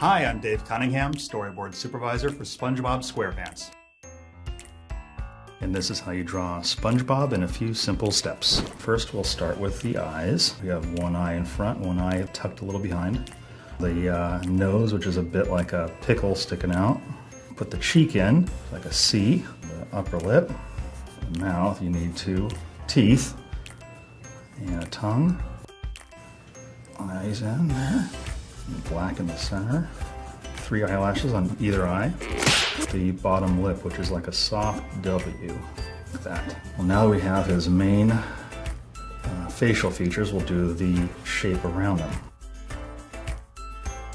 Hi, I'm Dave Cunningham, storyboard supervisor for SpongeBob SquarePants. And this is how you draw SpongeBob in a few simple steps. First, we'll start with the eyes. We have one eye in front, one eye tucked a little behind. The uh, nose, which is a bit like a pickle sticking out. Put the cheek in, like a C. The upper lip. The mouth, you need two teeth. And a tongue. Eyes in there black in the center, three eyelashes on either eye, the bottom lip, which is like a soft W, like that. Well, now that we have his main uh, facial features, we'll do the shape around them.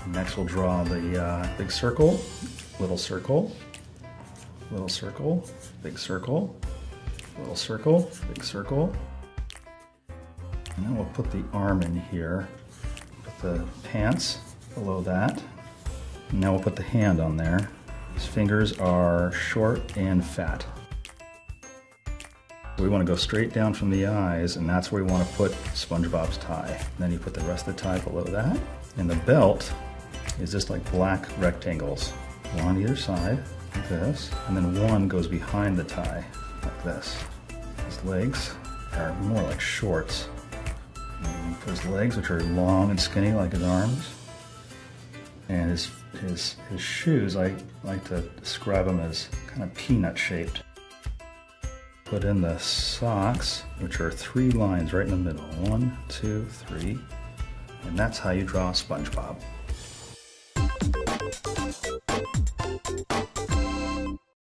Next, we'll draw the uh, big circle, little circle, little circle, big circle, little circle, big circle. And then we'll put the arm in here put the pants below that. Now we'll put the hand on there. His fingers are short and fat. We want to go straight down from the eyes, and that's where we want to put SpongeBob's tie. Then you put the rest of the tie below that. And the belt is just like black rectangles, one on either side, like this. And then one goes behind the tie, like this. His legs are more like shorts for his legs, which are long and skinny like his arms. And his, his, his shoes, I like to describe them as kind of peanut shaped. Put in the socks, which are three lines right in the middle. One, two, three. And that's how you draw SpongeBob.